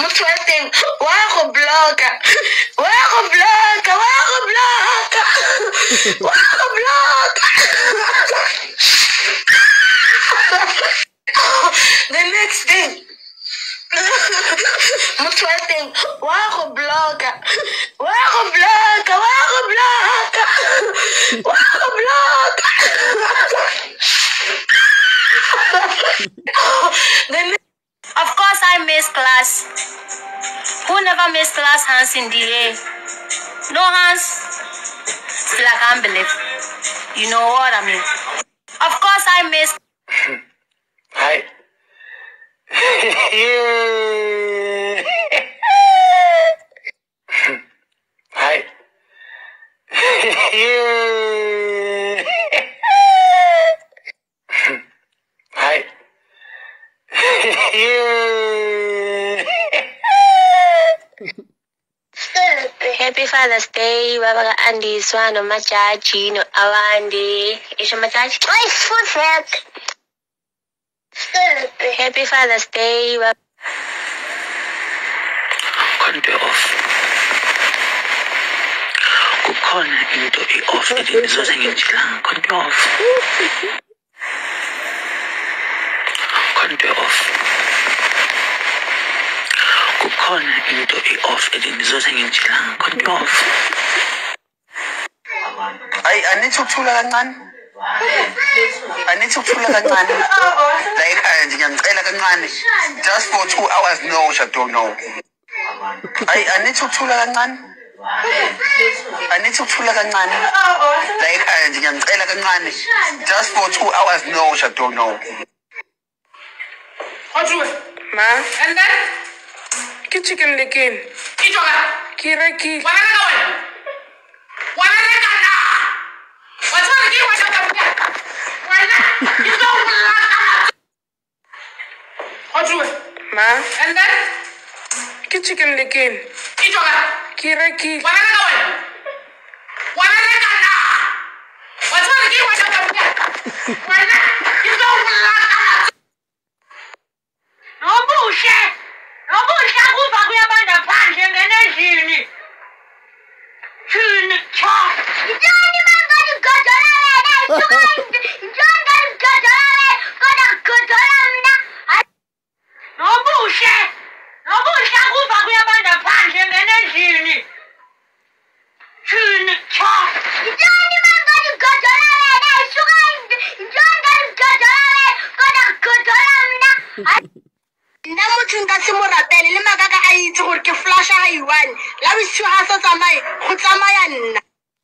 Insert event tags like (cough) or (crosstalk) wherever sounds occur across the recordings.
motho wa teng wa go bloka wa go bloka wa go bloka wa go bloka the next day motho wa teng wa go bloka wa go bloka wa go bloka wa go bloka the next Of course, I miss class. Who never missed class? Hans in delay. No Hans. Still, I can't believe. You know what I mean? Of course, I miss. Hi. (laughs) Hi. (laughs) Hi. Happy (laughs) Father's Day, baba ka Andiswa, no machachi, no awandi. Isha machachi. Ay, fuck. Happy Father's Day, baba. Konto off. Kukhona into i-off ebengizoze ngiyitshilanga. Konto off. (laughs) Konto off. (laughs) Kukhona into i-off ebengizoze ngiyitshilanga. Konto off. Ay, anithi ukuthula kancane. Anithi ukuthula kancane. La ekhaya nje ngiyamcela kancane. Just for two hours no, Shado no. Ay, anithi ukuthula kancane. Anithi ukuthula kancane. La ekhaya nje ngiyamcela kancane. Just for two hours no, Shado no. Ma, And then, chicken licken. Ijoga, Ke rekile. wana reka wena. Wana reka na. Wa tsara ke wa shaka pia. Wena, you go la. Ojuwe. Ma, And then, ke chicken licken. Ijoga, Ke rekile. wana reka wena. Wana reka na. Wa tsara ke wa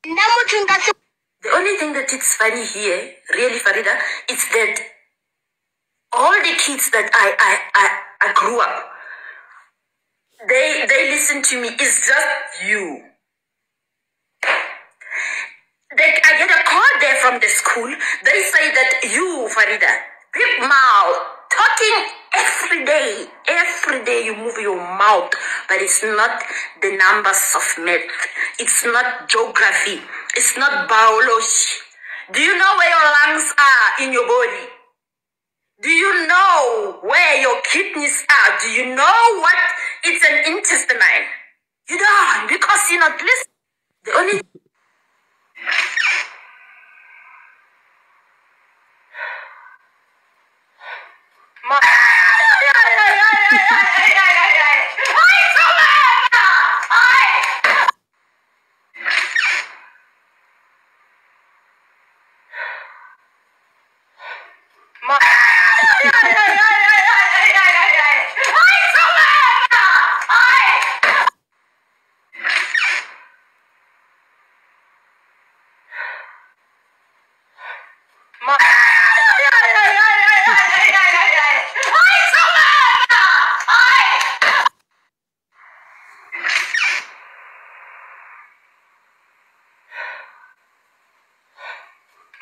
nna motho nka se The only thing that it's funny here, really, Farida, is that all the kids that I I, I, I grew up, they they listen to me. It's just you. They, I get a call there from the school. They say that you, Farida, big mouth, talking every day. Every day you move your mouth, but it's not the numbers of math. It's not geography. It's not biology. Do you know where your lungs are in your body? Do you know where your kidneys are? Do you know what it's an intestine? You don't because you're not listening. The only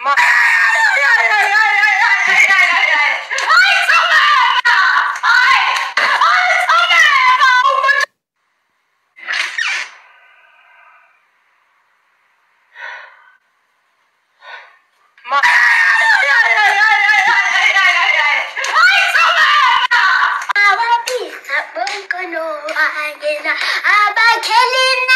まあ I wanna be a moon, gonna, I'm killing.